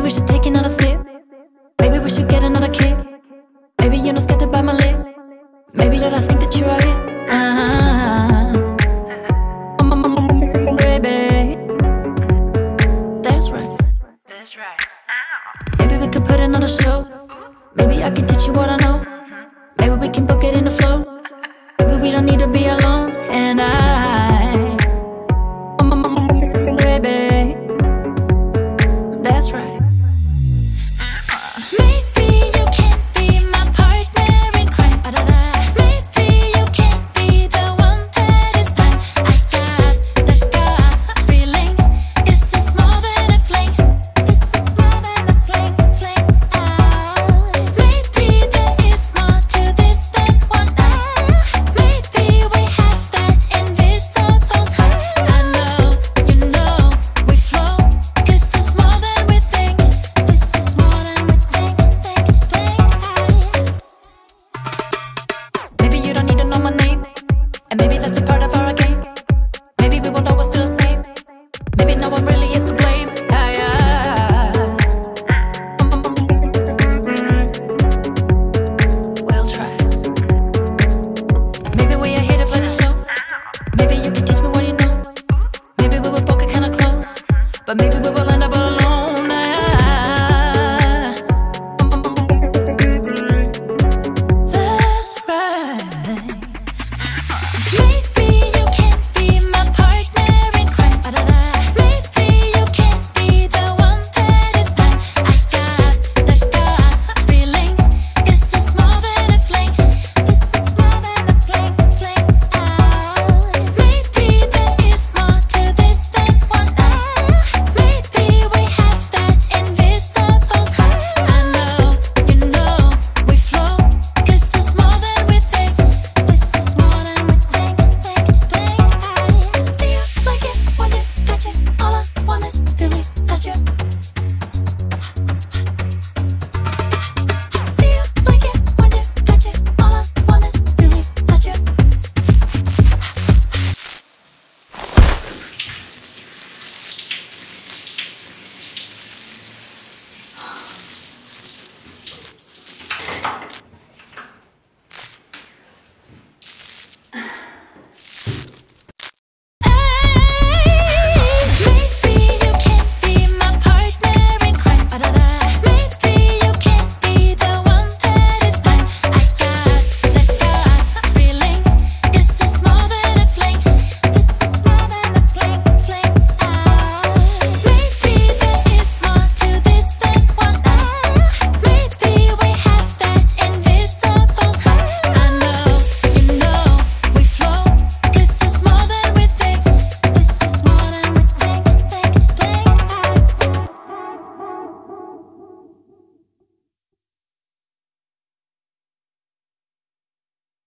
Maybe we should take another sip. Maybe we should get another kick. Maybe you're not scared to bite my lip. Maybe that I think that you're right. Uh-huh. Um, um, um, baby, that's right. That's right. Maybe we could put another show. Maybe I can teach you what I know. Mm-hmm. Maybe we can book it in the flow. Maybe we don't need to be alone. And I,